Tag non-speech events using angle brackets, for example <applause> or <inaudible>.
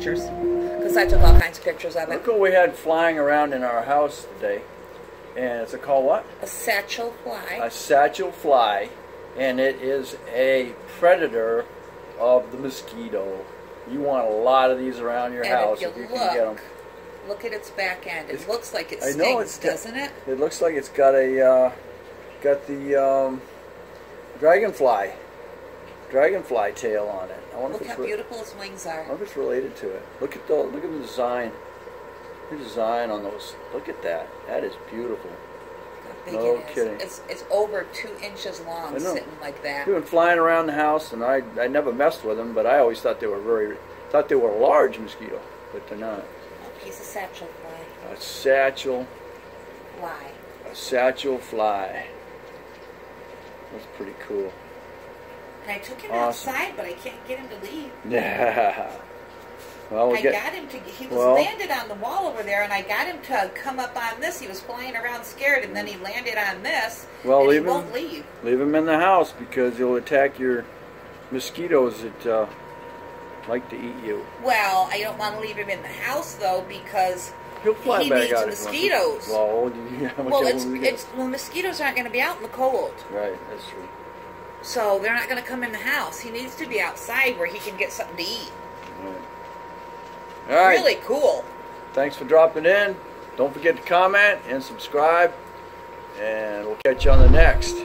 pictures because I took all kinds of pictures of it. Look what we had flying around in our house today. And it's a called what? A satchel fly. A satchel fly. And it is a predator of the mosquito. You want a lot of these around your and house if you, if you look, can get them. look at its back end. It It's- looks like it I stings, know it's got- doesn't it? It looks like it's got a uh, got the um, dragonfly dragonfly tail on it. I wonder Look if how it's re- beautiful its wings are. I wonder if it's related to it. Look at the look at the design. The design on those. Look at that. That is beautiful. No it kidding. It's it's over two inches long, sitting like that. They've been flying around the house, and I I never messed with them, but I always thought they were very thought they were a large mosquito, but they're not. Oh, he's a satchel fly. A satchel Fly. a satchel fly. That's pretty cool. I took him Awesome. outside, but I can't get him to leave. Yeah. <laughs> Well, we I get. got him to. He was Well- landed on the wall over there, and I got him to come up on this. He was flying around scared, and then he landed on this. Well, leave he him- won't leave. Leave them in the house because he'll attack your mosquitoes that uh, like to eat you. Well, I don't want to leave him in the house though because He'll fly He back needs out. mosquitoes. Well, <laughs> yeah, well, it's it's well, mosquitoes aren't going to be out in the cold, right. That's true. So they're not going to come in the house. He needs to be outside where he can get something to eat. All right. Really cool. Thanks for dropping in. Don't forget to comment and subscribe, and we'll catch you on the next.